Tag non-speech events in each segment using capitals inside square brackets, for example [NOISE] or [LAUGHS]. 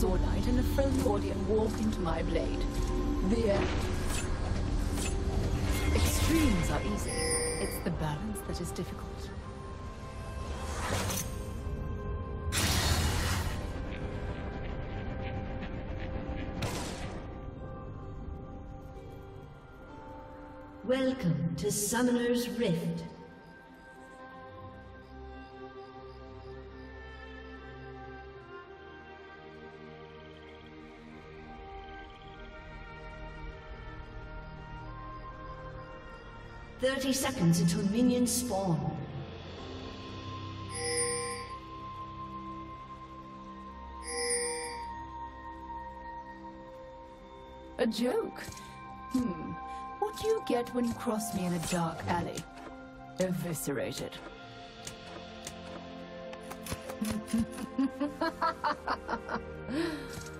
a Zaunite and a Freljordian walk into my blade. The end. Extremes are easy. It's the balance that is difficult. Welcome to Summoner's Rift. Thirty seconds until minions spawn. A joke? Hmm. What do you get when you cross me in a dark alley? Eviscerated. [LAUGHS]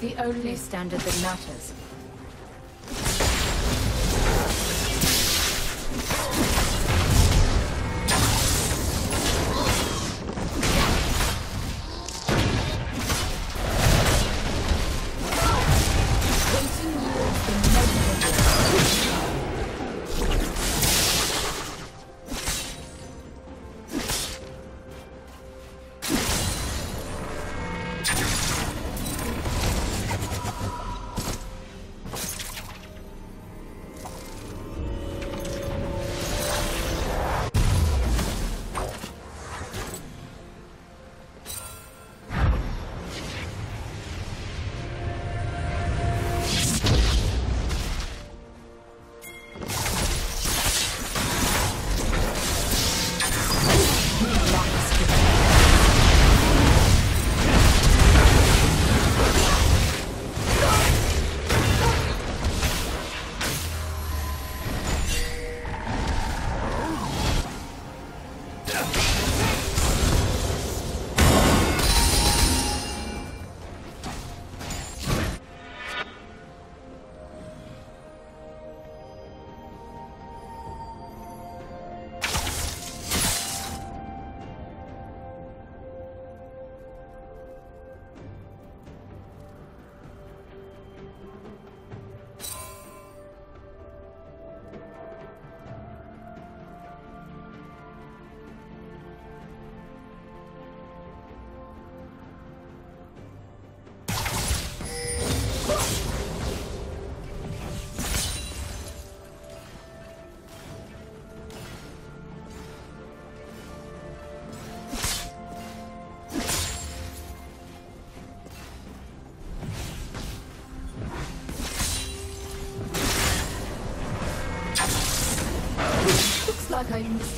The only standard that matters.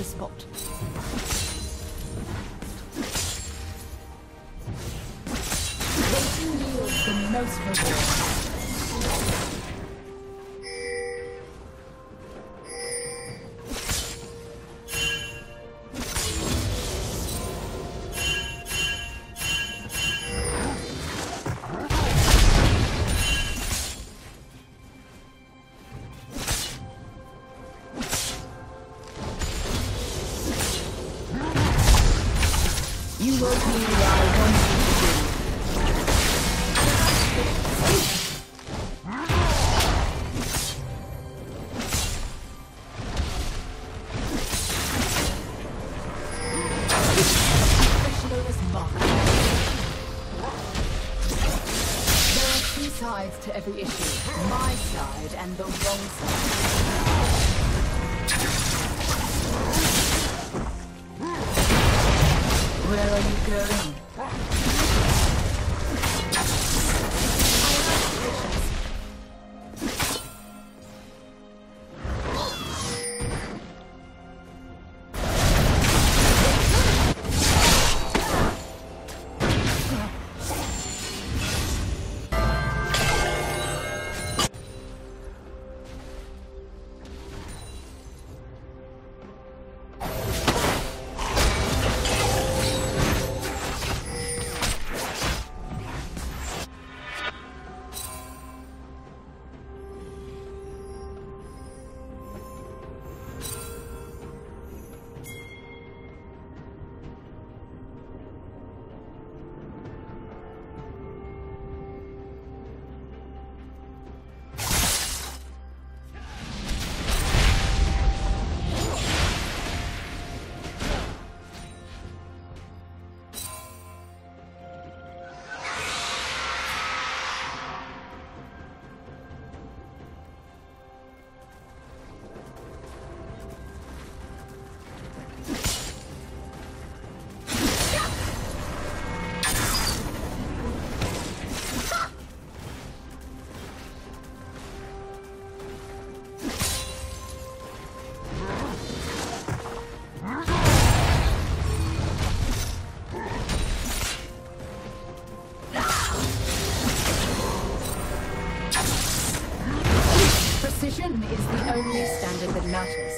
A spot. And matters.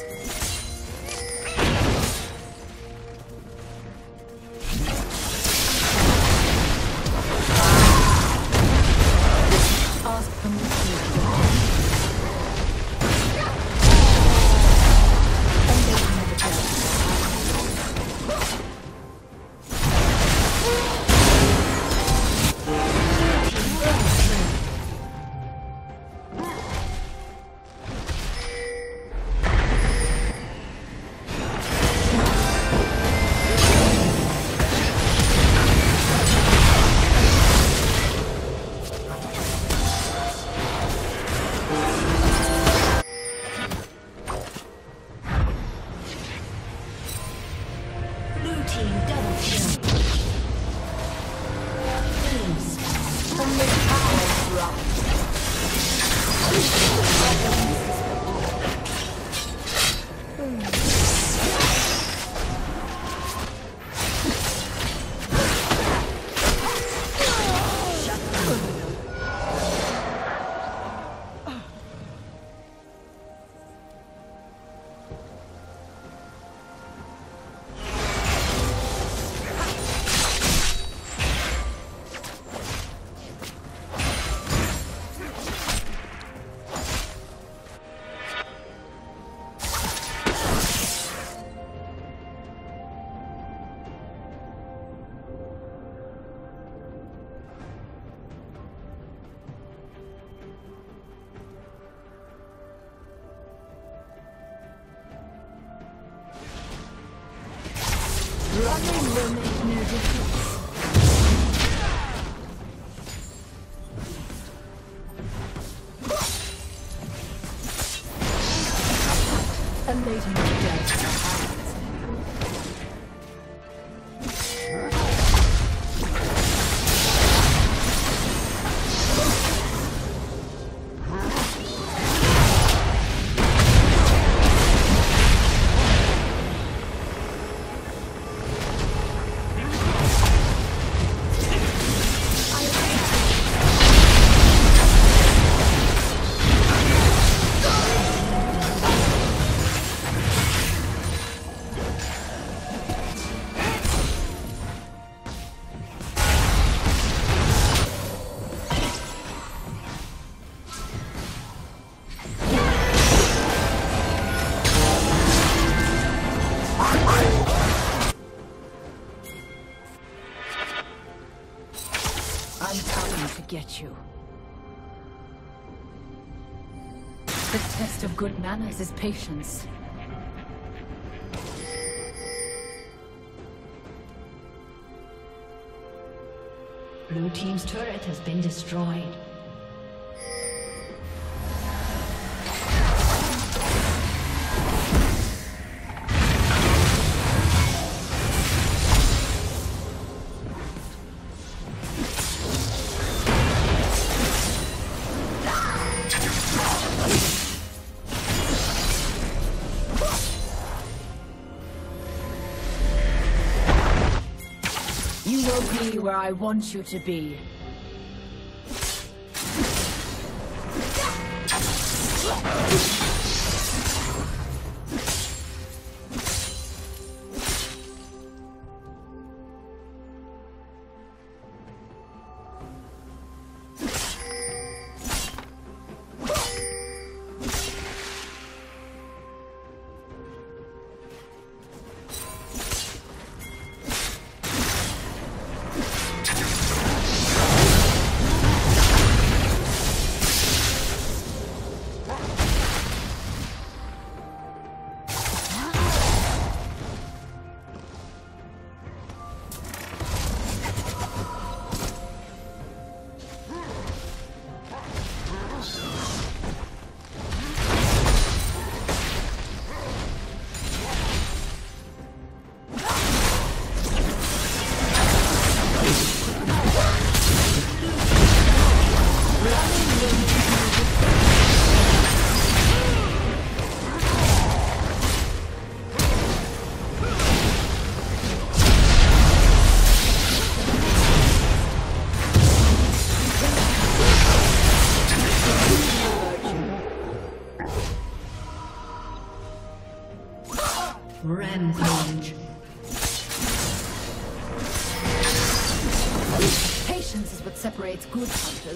Of good is patience. Blue Team's turret has been destroyed. I want you to be.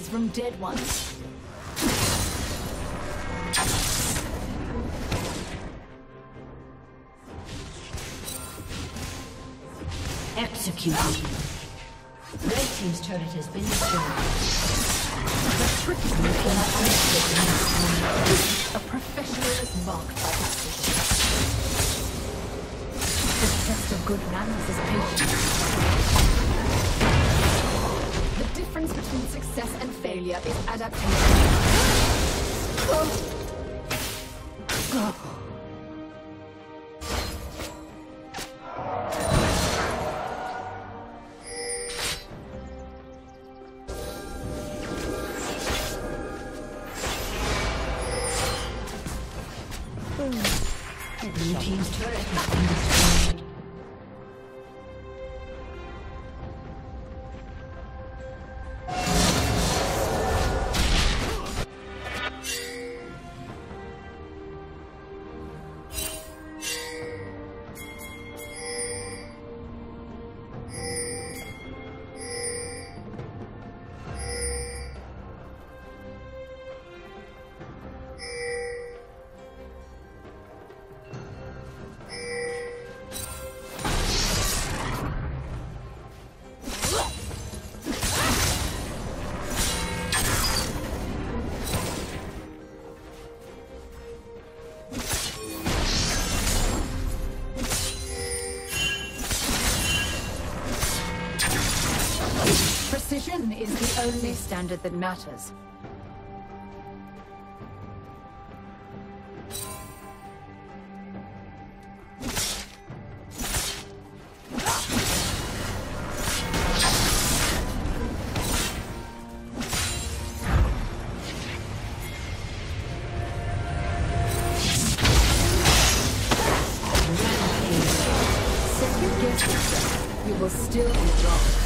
Hunters from dead ones. Executed. Red Team's turret has been destroyed. A professional is marked by precision. The test of good manners is patience. The difference between success and failure is adaptation. Only standard that matters. You will still be wrong.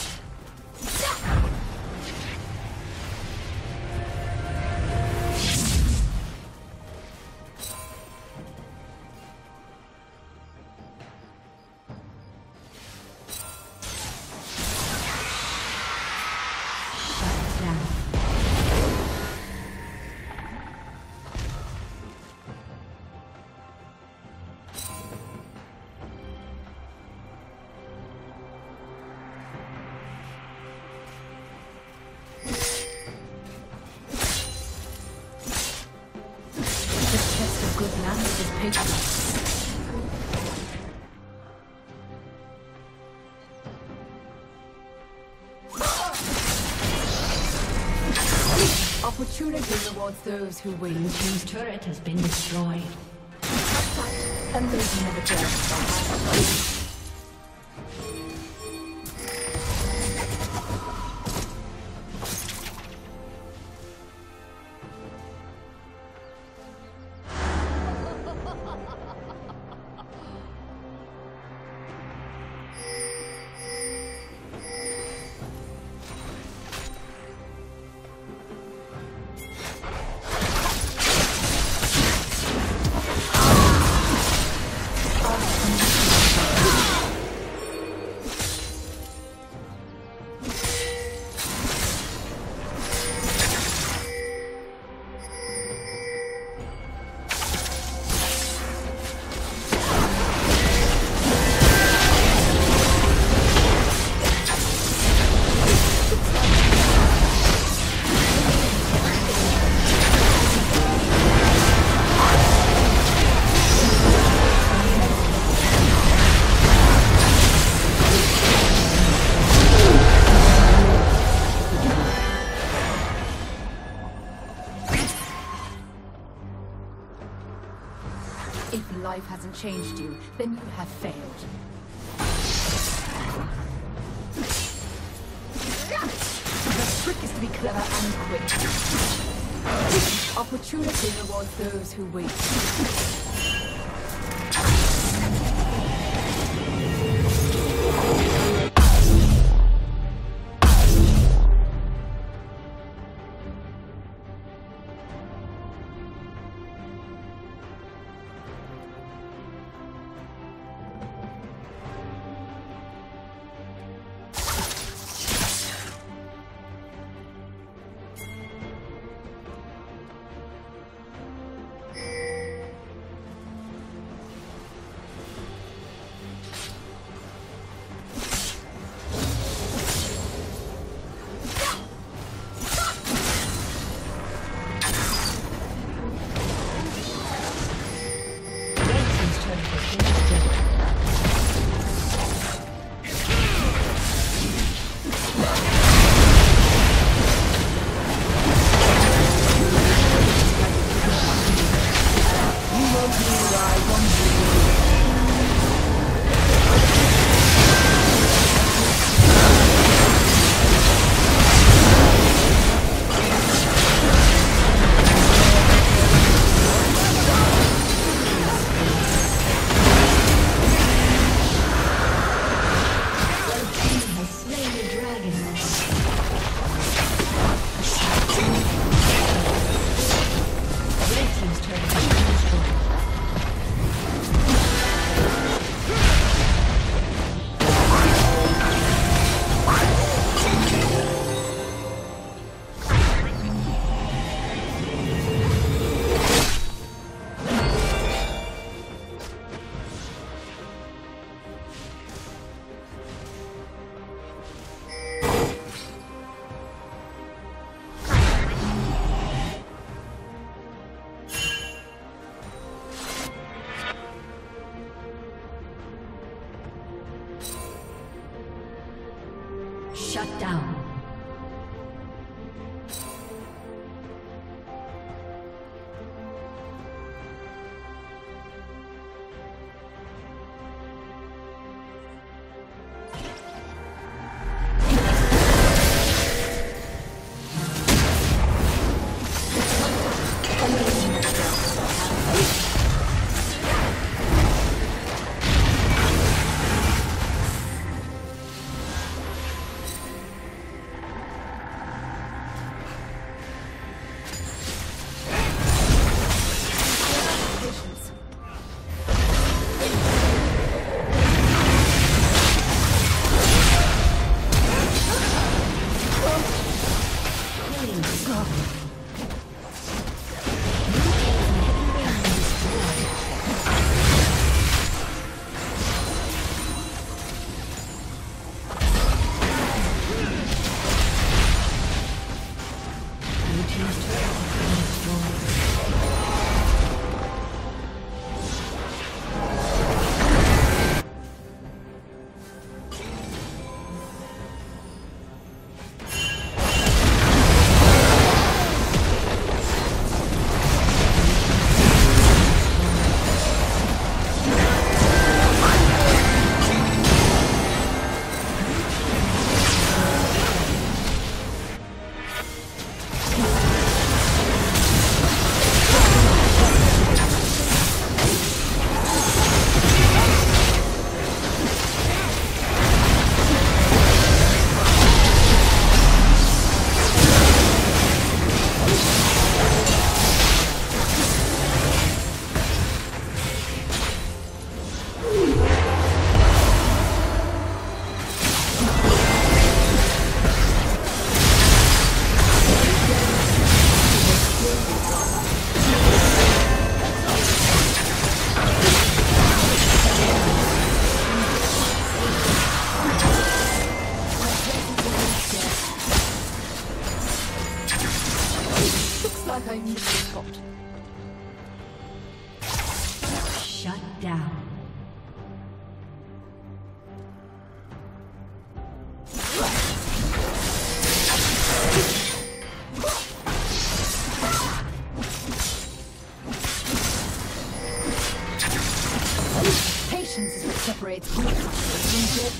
Opportunity rewards those who win. Team's turret has been destroyed. And those never turn. Those who wait.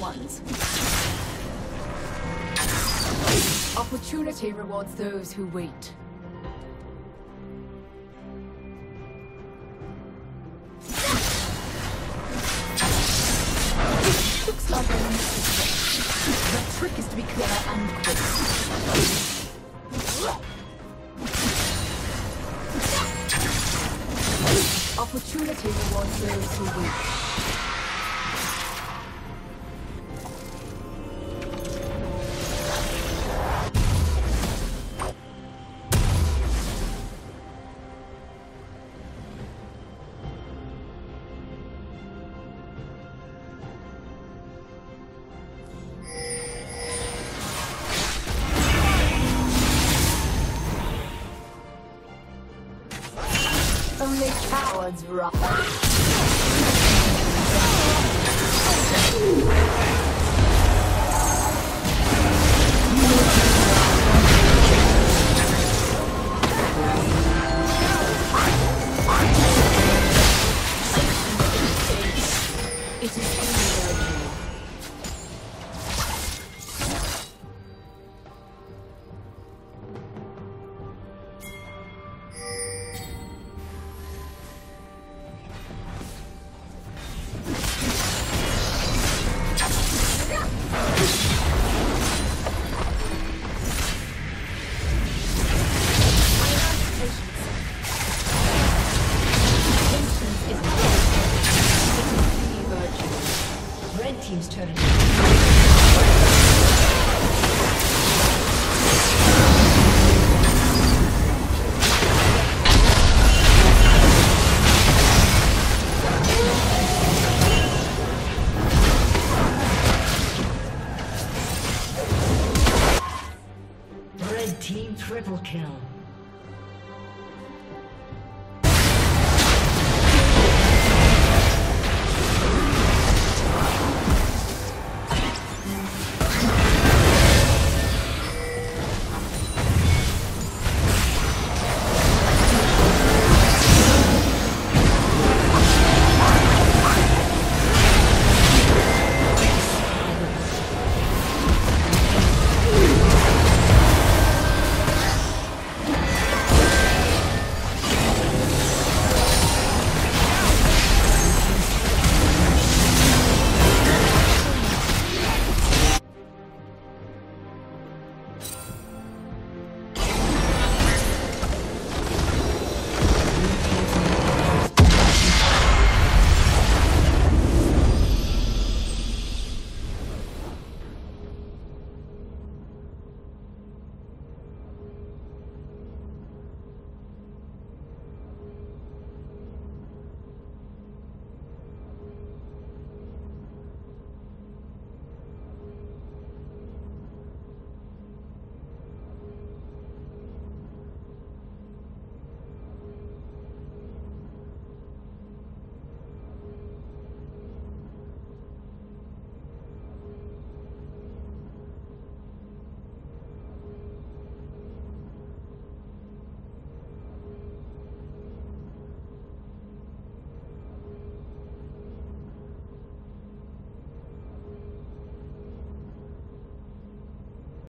Ones. Opportunity rewards those who wait. Cowards run. team's turret.